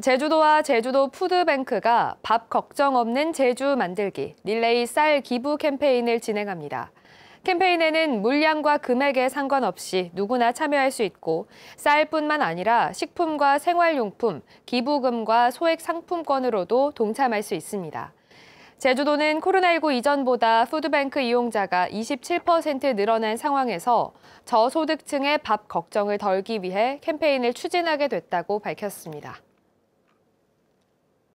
제주도와 제주도 푸드뱅크가 밥 걱정 없는 제주 만들기 릴레이 쌀 기부 캠페인을 진행합니다. 캠페인에는 물량과 금액에 상관없이 누구나 참여할 수 있고 쌀뿐만 아니라 식품과 생활용품, 기부금과 소액 상품권으로도 동참할 수 있습니다. 제주도는 코로나19 이전보다 푸드뱅크 이용자가 27% 늘어난 상황에서 저소득층의 밥 걱정을 덜기 위해 캠페인을 추진하게 됐다고 밝혔습니다.